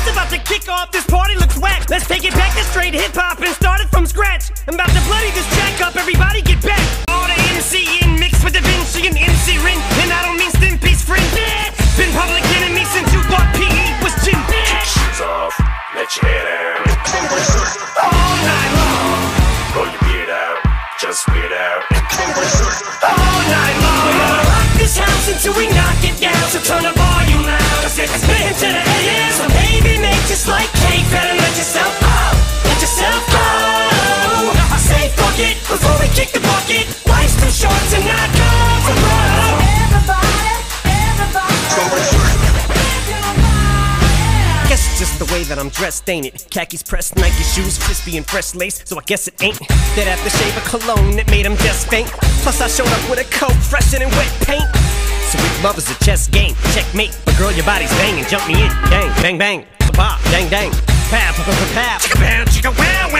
It's about to kick off, this party looks whack. Let's take it back to straight hip hop and start it from scratch. I'm about to bloody this track up, everybody get back. All the MC in mixed with the Vinci and MC Rin. And I don't mean Stimpy's friend. Been public enemy since you thought PE was Jim. Shoes off, let your hair down. All night long, Roll your beard out, just weird out. all night long. We're gonna rock this house until we knock it down. So turn the volume kick the bucket. Life's too short to not go for broke. Everybody, everybody. Guess it's just the way that I'm dressed, ain't it? Khakis pressed, Nike shoes, crispy and fresh lace. So I guess it ain't that aftershave of cologne that made him just faint. Plus I showed up with a coat fresher than wet paint. So Sweet love is a chess game, checkmate. But girl, your body's banging, jump me in, bang, bang, bang, ba, dang, dang, pow, pow, pow, pow, chicka, pow, chicka, wow, wow. Got your girl